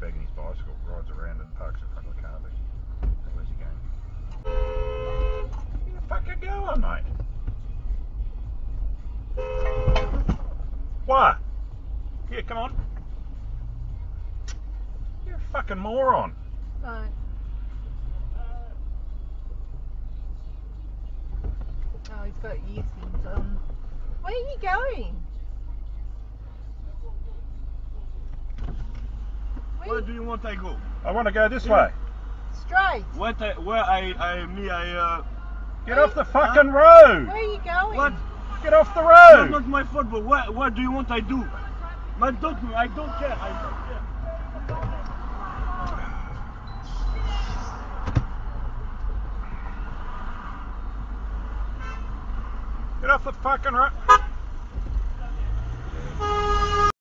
bagging his bicycle, rides around and parks in front of the car. But where's he going? Where the fuck are you going, mate? What? Yeah, come on. You're a fucking moron. Right. Oh, he's got earphones on. Where are you going? Where Where do you want I go? I want to go this way. Straight. What I, where I, I, me, I, uh, Get off the fucking road. Where are you going? what? Get off the It's road. not my fault, but what, what do you want I do? Man, don't, I don't care, I don't care. Get off the fucking road.